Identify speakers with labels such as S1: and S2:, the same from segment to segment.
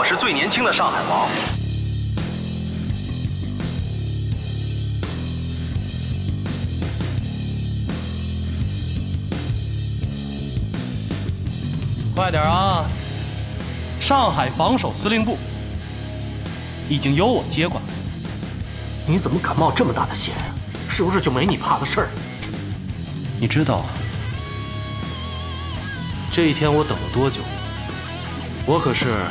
S1: 我是最年轻的上海王。
S2: 快点啊！上海防守司令部已经由我接管。
S3: 你怎么敢冒这么大的险？是不是就没你怕的事儿？
S2: 你知道这一天我等了多久？我可是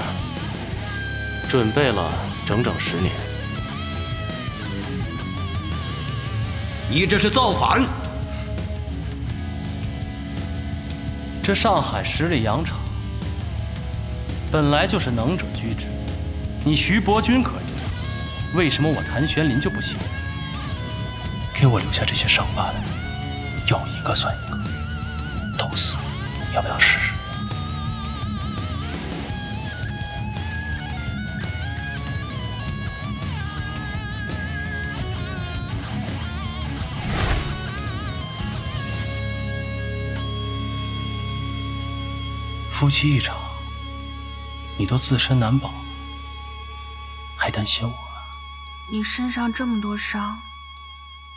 S2: 准备了整整十年。
S4: 你这是造反！
S2: 这上海十里洋场本来就是能者居之，你徐伯钧可以，为什么我谭玄林就不行？给我留下这些伤疤的，有一个算一个，都死！你要不要试试？夫妻一场，你都自身难保，还担心我？
S5: 你身上这么多伤，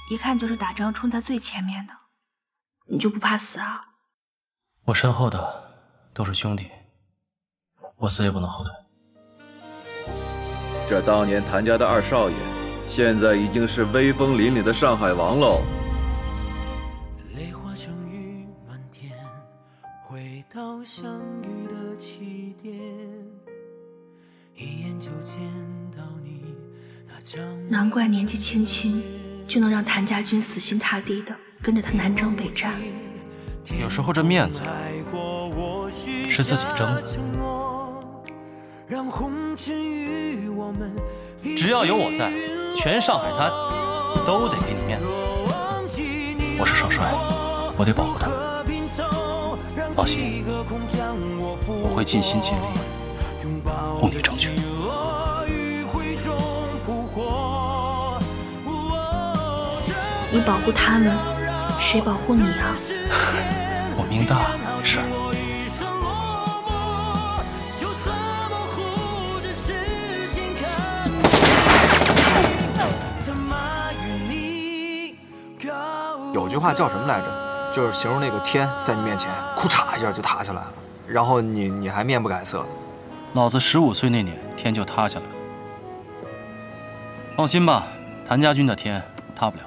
S5: 一看就是打仗冲在最前面的，你就不怕死啊？
S2: 我身后的都是兄弟，我死也不能后退。
S6: 这当年谭家的二少爷，现在已经是威风凛凛的上海王喽。
S5: 难怪年纪轻轻就能让谭家军死心塌地的跟着他南征北战。
S2: 有时候这面子是自己争的。只要有我在，全上海滩都得给你面子。我是少帅，我得保护他。放心，我会尽心尽力护你周全。
S5: 你保护他们，谁保护你啊？
S2: 我命大，没事。
S7: 有句话叫什么来着？就是形容那个天在你面前，库嚓一下就塌下来了，然后你你还面不改色。
S2: 老子十五岁那年，天就塌下来了。放心吧，谭家军的天塌不了。